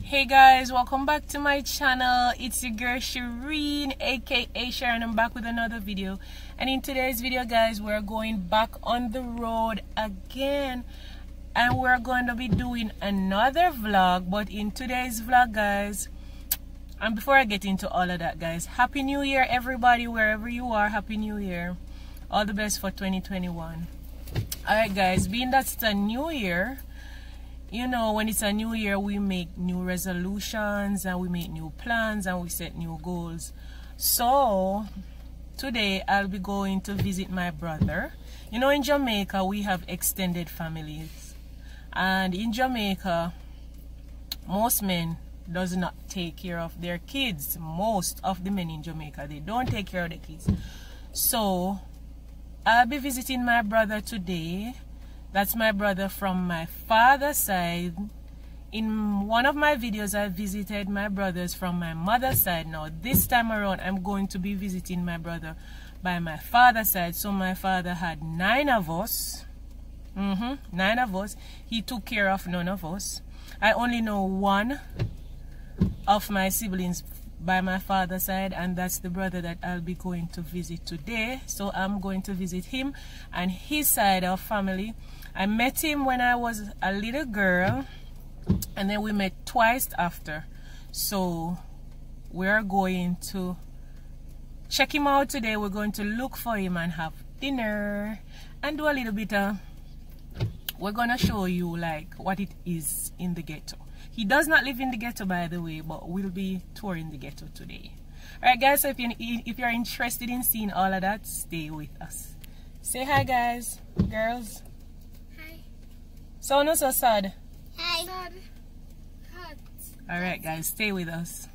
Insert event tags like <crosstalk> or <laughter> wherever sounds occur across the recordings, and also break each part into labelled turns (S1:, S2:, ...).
S1: Hey guys, welcome back to my channel. It's your girl Shireen, aka Sharon. I'm back with another video. And in today's video, guys, we're going back on the road again. And we're going to be doing another vlog. But in today's vlog, guys, and before I get into all of that, guys, Happy New Year, everybody, wherever you are. Happy New Year. All the best for 2021. Alright, guys, being that it's a new year, you know, when it's a new year, we make new resolutions and we make new plans and we set new goals. So, today I'll be going to visit my brother. You know, in Jamaica, we have extended families. And in Jamaica, most men does not take care of their kids. Most of the men in Jamaica, they don't take care of the kids. So, I'll be visiting my brother today that's my brother from my father's side. In one of my videos, I visited my brothers from my mother's side. Now, this time around, I'm going to be visiting my brother by my father's side. So, my father had nine of us. Mm -hmm, nine of us. He took care of none of us. I only know one of my siblings by my father's side and that's the brother that I'll be going to visit today so I'm going to visit him and his side of family I met him when I was a little girl and then we met twice after. So we're going to check him out today. We're going to look for him and have dinner and do a little bit of we're gonna show you like what it is in the ghetto. He does not live in the ghetto by the way, but we'll be touring the ghetto today. Alright guys, so if you if you're interested in seeing all of that, stay with us. Say hi guys, girls. So no so sad.
S2: Hi. Sad.
S1: Alright guys, stay with us.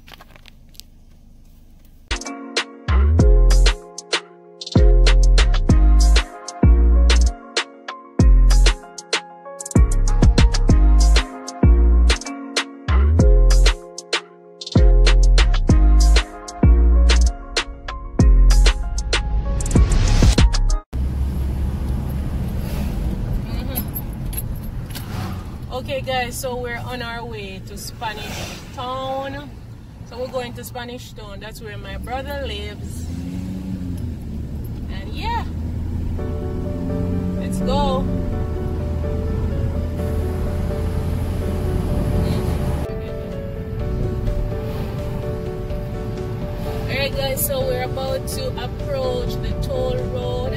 S1: So we're on our way to Spanish Town. So we're going to Spanish Town. That's where my brother lives. And yeah, let's go. Alright guys, so we're about to approach the toll road.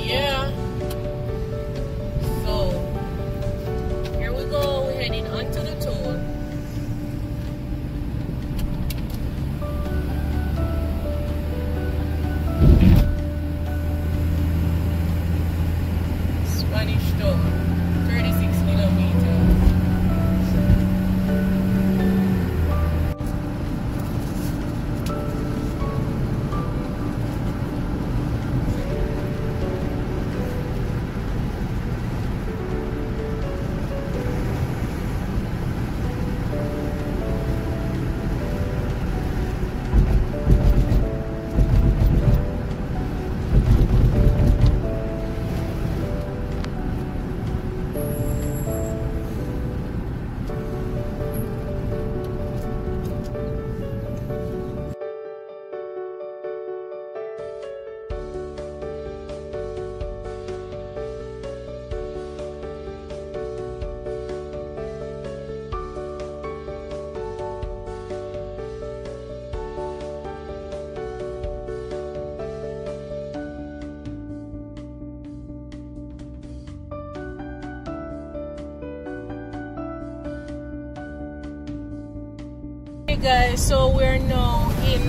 S1: Yeah. Guys so we're now in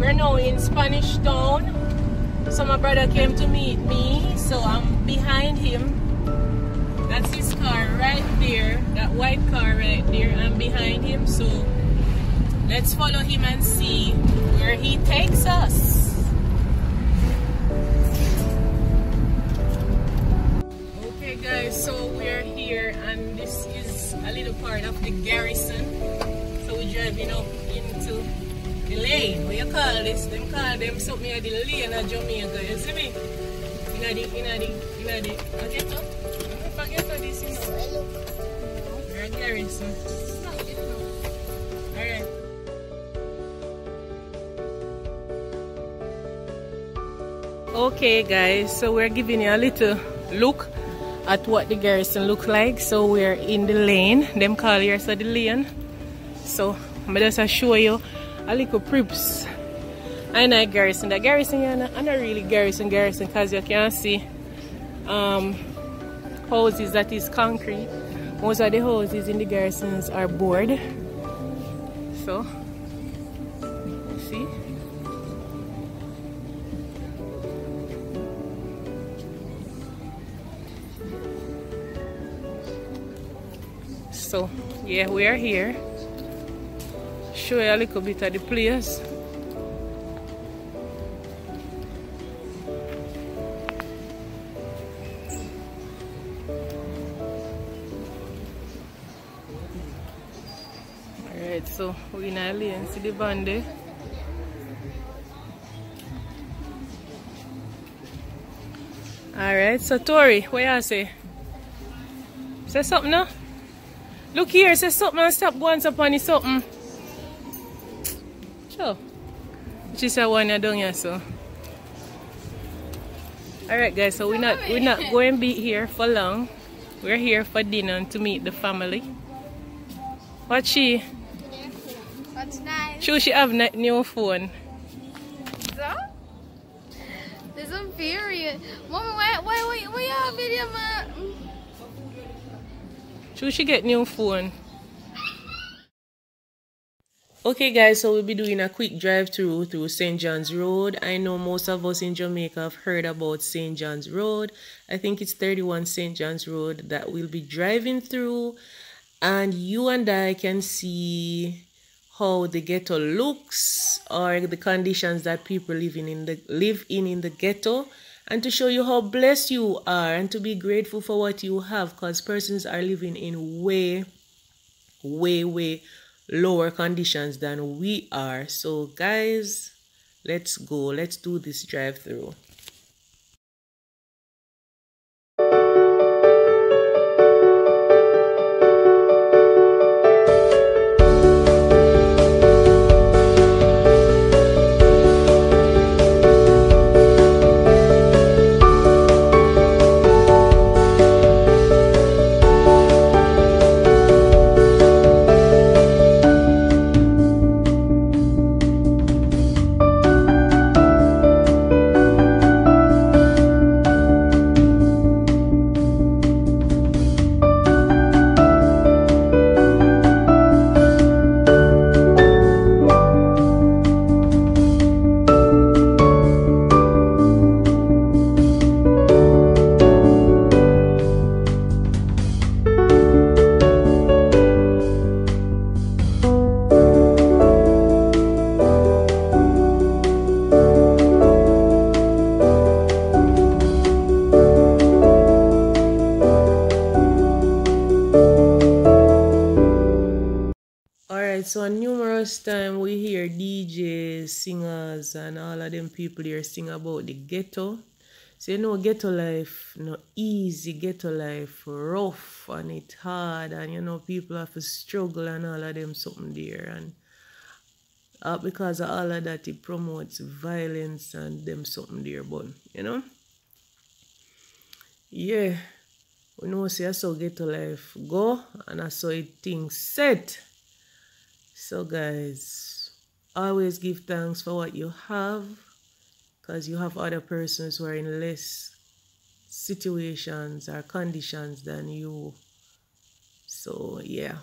S1: we're now in Spanish Town. So my brother came to meet me so I'm behind him. That's his car right there that white car right there. I'm behind him so let's follow him and see where he takes us. Okay guys so we're here and this is a little part of the garrison driving up into the lane. What you call this? Them call them something at the lane of Jamaica. You see me? In the, in the, in the, I get up. Don't forget this, you know. Garrison. Alright. Okay guys, so we're giving you a little look at what the garrison look like. So we're in the lane. Them call so the lane. So I'm just show you a little prips. I know garrison. The garrison I'm not really garrison garrison because you can see um, houses that is concrete. Most of the houses in the garrisons are board. So see so yeah we are here show you a little bit of the place Alright, so we're in a lane, see the band there? Alright, so Tori, what you say? Say something now? Look here, say something and stop going up on something. She said one you down here so. Alright guys, so we're not we're not going to be here for long. We're here for dinner to meet the family. What she?
S2: What's nice?
S1: She have a new phone.
S2: So? This is period. Mommy, why, why, why, why y'all video, man?
S1: Should she get new phone? Okay guys, so we'll be doing a quick drive through through St. John's Road. I know most of us in Jamaica have heard about St. John's Road. I think it's 31 St. John's Road that we'll be driving through and you and I can see how the ghetto looks or the conditions that people living in the live in in the ghetto and to show you how blessed you are and to be grateful for what you have because persons are living in way way way lower conditions than we are. So guys let's go. Let's do this drive through so numerous time we hear DJs, singers, and all of them people here sing about the ghetto. So you know ghetto life no easy, ghetto life rough and it hard and you know people have to struggle and all of them something there. And uh, because of all of that it promotes violence and them something there but you know? Yeah we know see I saw ghetto life go and I saw it things set so, guys, always give thanks for what you have because you have other persons who are in less situations or conditions than you. So, yeah.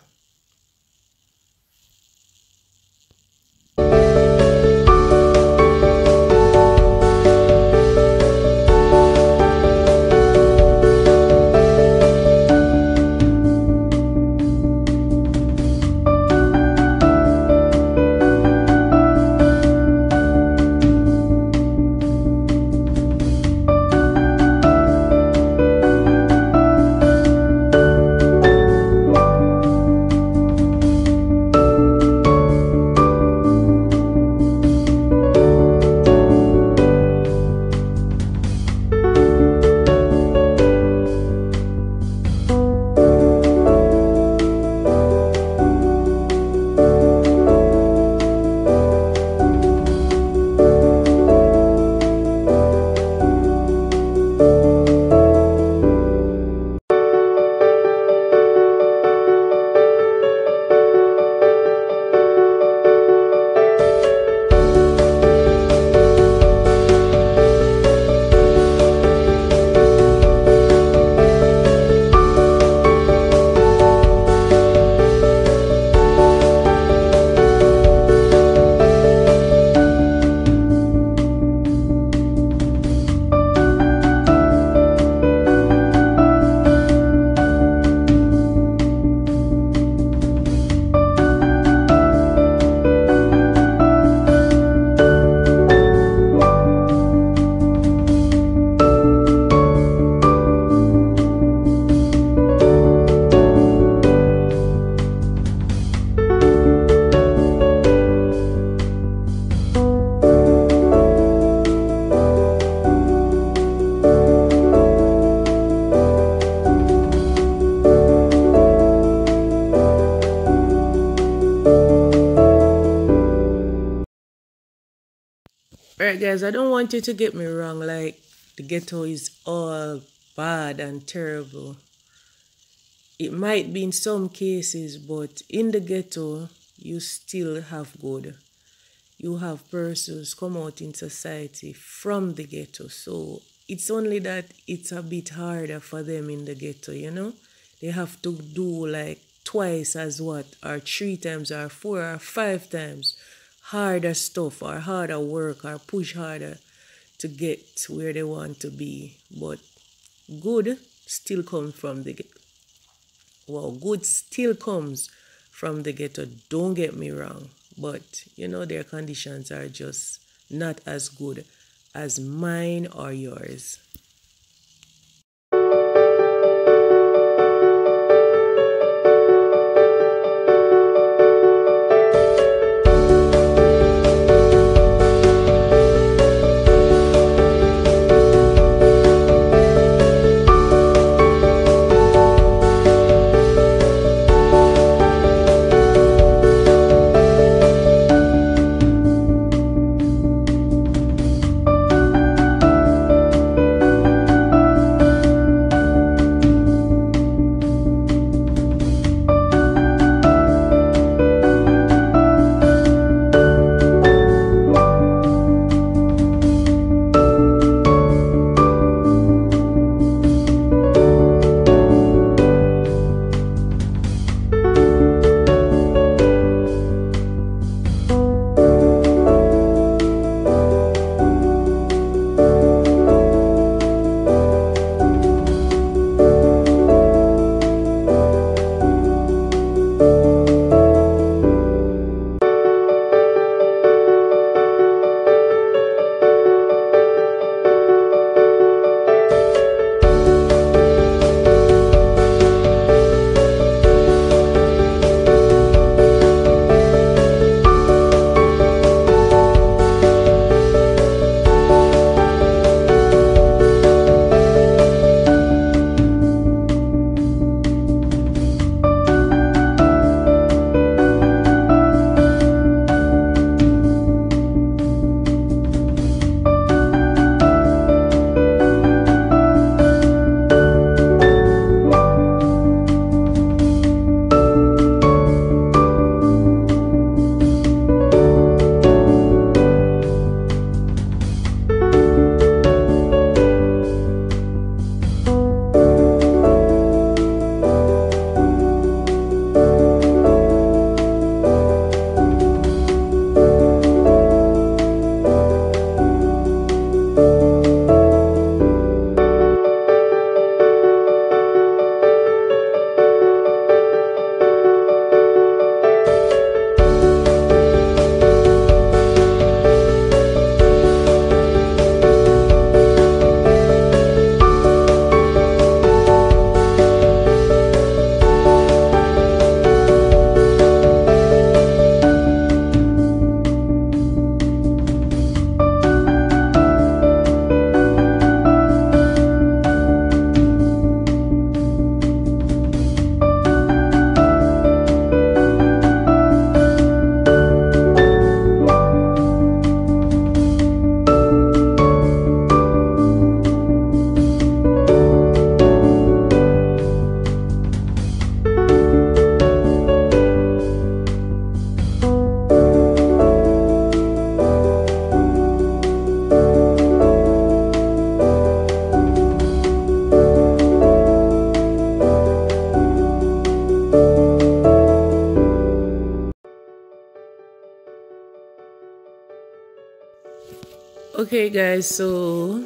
S1: Guys, I don't want you to get me wrong, like the ghetto is all bad and terrible. It might be in some cases, but in the ghetto, you still have good. You have persons come out in society from the ghetto. So it's only that it's a bit harder for them in the ghetto, you know? They have to do like twice as what, or three times, or four, or five times harder stuff or harder work or push harder to get where they want to be. But good still comes from the. Well, good still comes from the ghetto. Don't get me wrong. But, you know, their conditions are just not as good as mine or yours. Guys, so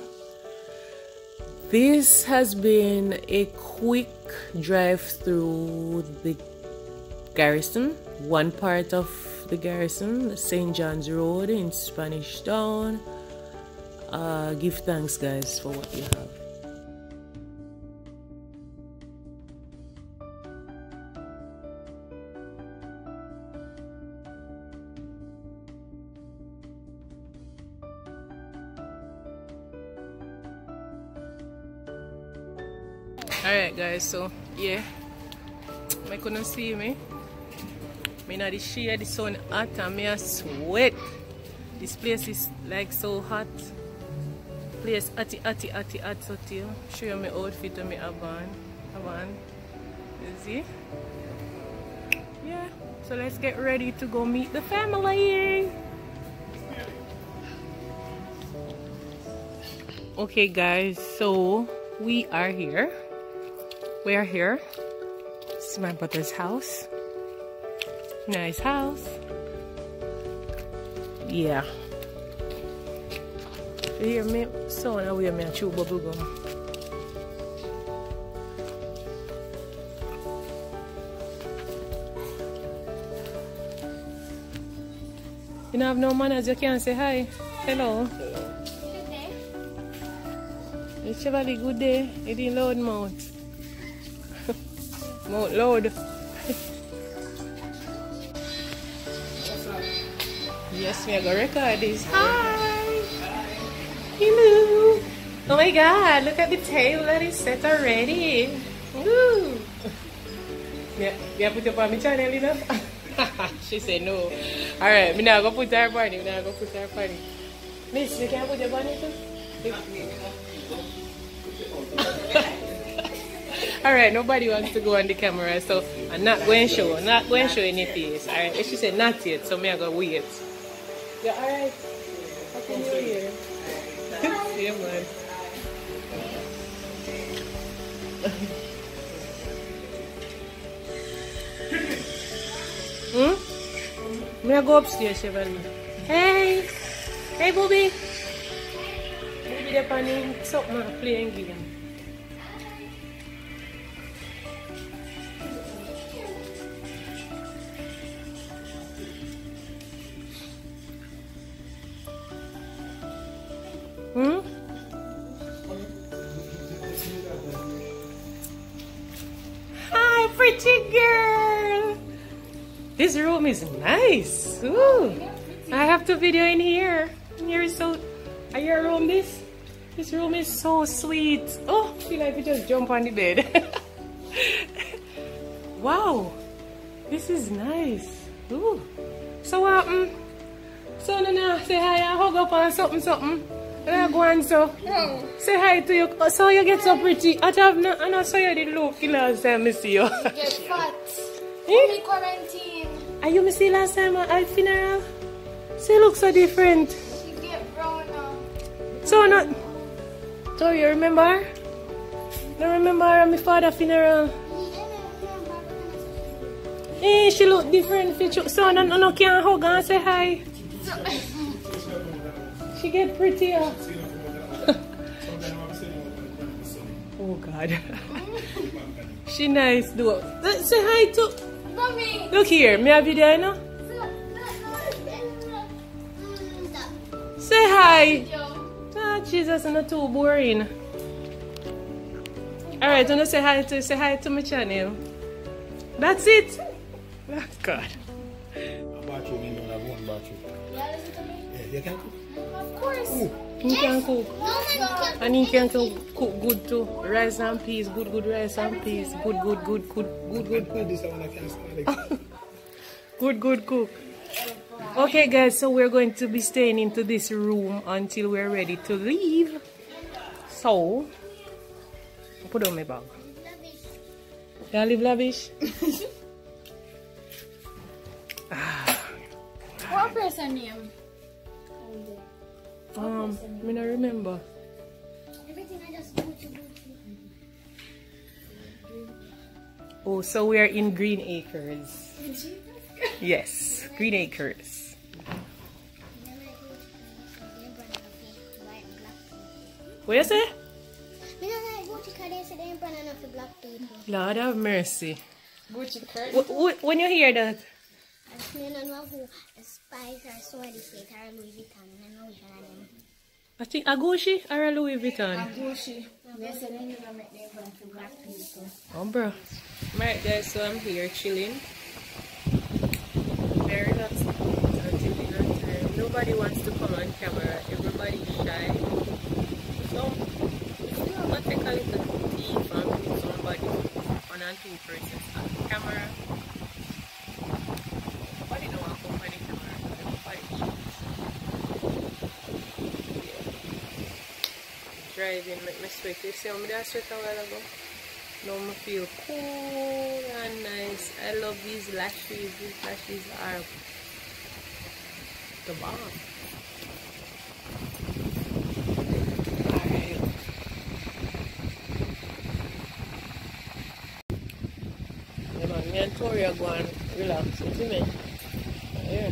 S1: this has been a quick drive through the garrison, one part of the garrison, St. John's Road in Spanish Town. Uh, give thanks, guys, for what you have. Alright guys, so yeah. I couldn't see me. Me not the shade, the sun hot and me a sweat. This place is like so hot. Place atty atty atty hot so too. Show you my outfit and my on. Have. You see? Yeah. So let's get ready to go meet the family. Okay guys, so we are here. We are here. This is my brother's house. Nice house. Yeah. You hear me? So now we are me a chew bubble gum. You don't have no manners, you can't say hi. Hello. It's a very good day. It didn't load mouth. Mouth load. yes, we are gonna record this. Hi! Hello! Oh my god, look at the table that is set already. Woo! Yeah, yeah, put up on my channel, know? she said no. Alright, me now go put her bunny. Me now go put her bunny. Miss, you can't put your bunny too? Alright, nobody wants to go on the camera, so I'm not going to show. Not going to show any face. Alright, she said not yet, so me I go wait. Yeah, alright. Happy New Year. <laughs> yeah, man. <laughs> hmm? Me I go upstairs, Chevalier. Hey! Hey, Booby! Booby, they're playing something, playing game. This room is nice. Ooh. I have to video in here. Here is so. Are your room this? This room is so sweet. Oh, I feel like we just jump on the bed. <laughs> wow. This is nice. Ooh. So what um, So Nana, say hi and hug up on something something. And I go on so. Say hi to you. Oh, So you get so pretty. I have no, I know so you did look the last time I see you.
S2: Get fat. <laughs>
S1: Eh?
S2: Only quarantine.
S1: Are you me see last time at our funeral? She you look so different.
S2: She get brown now.
S1: So not. So you remember? No remember at my father funeral. Eh, she look different. Fit So no, no, no can't hug and say hi. She get prettier. <laughs> oh God. <laughs> she nice though. Say hi to.
S2: Mommy.
S1: Look here, me have you there, no? Say hi. Ah, Jesus, I'm not too boring. Alright, wanna say hi to say hi to my channel. That's it. Oh, God.
S3: Bathroom, you know, I have one bathroom. Yeah, you can cook.
S2: Of course.
S1: You can cook.
S2: Oh.
S1: And you can cook, good too. Rice and peas, good, good rice and peas. Good, good, good, good, good, good,
S3: Good,
S1: good, good cook. Okay, guys, so we're going to be staying into this room until we're ready to leave. So, put on my bag. Can I live lavish?
S2: What person name?
S1: Um, I remember.
S2: Everything I just Gucci
S1: Oh, so we are in Green Acres. Yes, Green Acres. What you say?
S4: Me not like Gucci because they say they ain't brand enough for black people.
S1: Lord have mercy.
S2: Gucci Kurt.
S1: Wh- wh- When you hear that,
S4: I don't know which one of them.
S1: I think Agushi Gucci or a Louis Vuitton.
S2: Gucci. They say they never make them brand for black people.
S1: Oh, bro. Right, guys, so I'm here chilling. Very relaxed until dinner time. Nobody wants to come on camera. Everybody's shy. So, still I'm gonna take a little tea from with somebody. One and two persons on camera. Nobody don't want to come on the camera. Everybody shy. Me sweat. A while ago? Now me feel cool and nice. I love these lashes. These lashes are the bomb. Me and Tori are going relax, you see me? Yeah.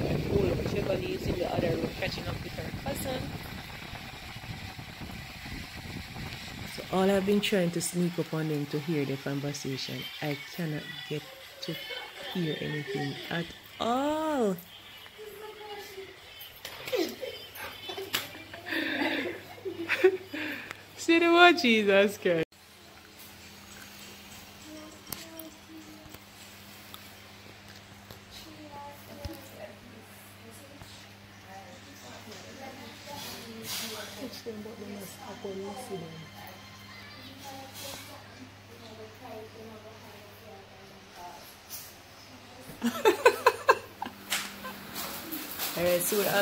S1: Quite cool. Chevrolet is in the other room catching up with her cousin. So all I've been trying to sneak up on them to hear the conversation. I cannot get to hear anything at all. <laughs> See the word Jesus Christ.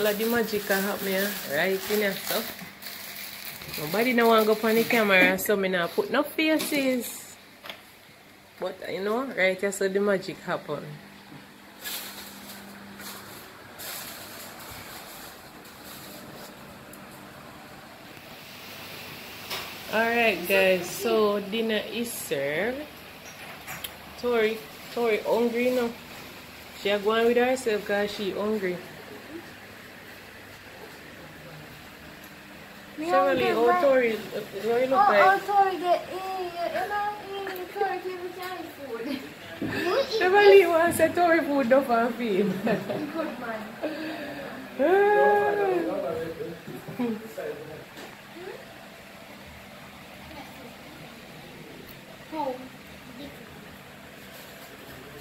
S1: Of the magic can happen here, right in here, so. Nobody no want to go on the camera, so me now put no faces. But you know, right here, so the magic happen. Alright guys, so dinner is served. Tori, Tori hungry now. She are going with herself because she hungry. Shirley, oh Tori, what you look
S2: Oh, oh,
S1: like?
S2: sorry, get in. You know, in. Sorry, give me Chinese food. <laughs>
S1: Shirley wants a Tori food no for feed.
S2: Good man. <laughs> Oh.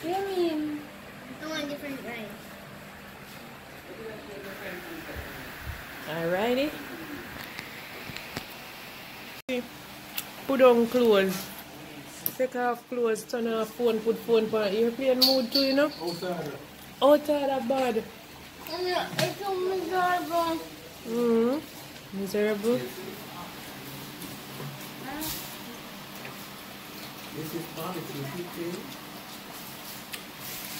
S2: What do you mean?
S4: I want different rice.
S1: Alrighty. Put on clothes. Take off clothes, turn off phone, put phone for airplane mode too, you know?
S3: Outside.
S1: Outside of bad.
S2: It's so miserable.
S1: Mm-hmm. Miserable.
S3: This is barbecue chicken.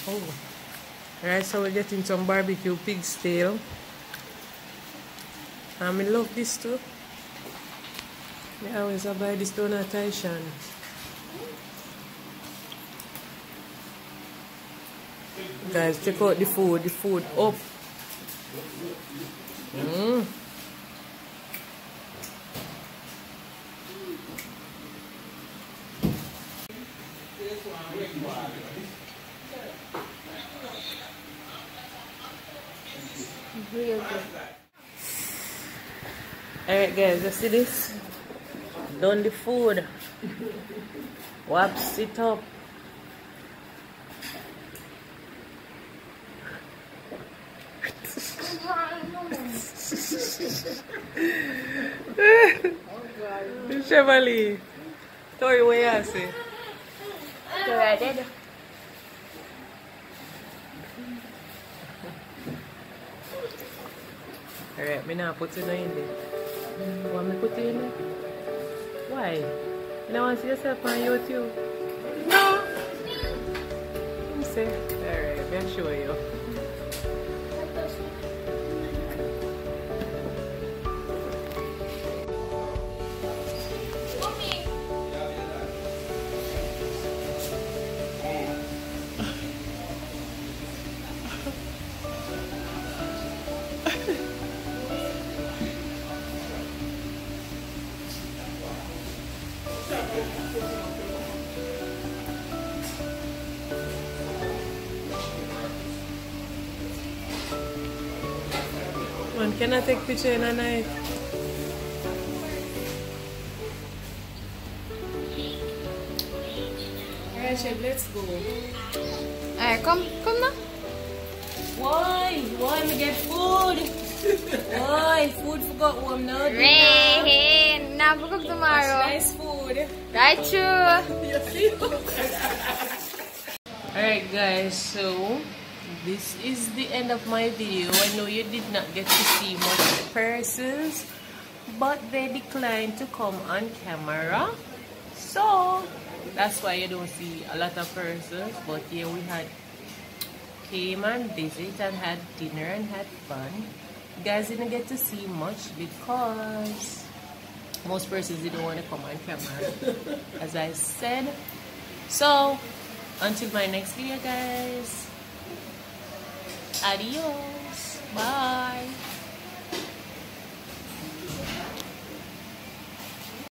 S1: Oh. Alright, so we're getting some barbecue pig's tail. Um, I love this too. I always buy this donut Taishan. Guys, check out the food. The food up. Mm. Alright guys, you see this? Done the food. Waps it up. Chevrolet. Tori, what you say?
S2: So I did.
S1: Alright, me now put it in there. You want me put it in there? Why? You don't want to see yourself on YouTube? No! Let me see. Alright, me show you. Can I take picture in a night? Alright, let's go.
S2: Alright, come, come now.
S1: Why? Why me get food? Why? Food forgot home now.
S2: Rain. Now we cook tomorrow.
S1: Nice food.
S2: Right, true. <laughs> <laughs>
S1: Alright guys, so this is the end of my video. I know you did not get to see much persons but they declined to come on camera. So that's why you don't see a lot of persons But here we had came and visit and had dinner and had fun. You guys didn't get to see much because most persons didn't want to come on camera as I said. So until my next video guys. Adios. Bye.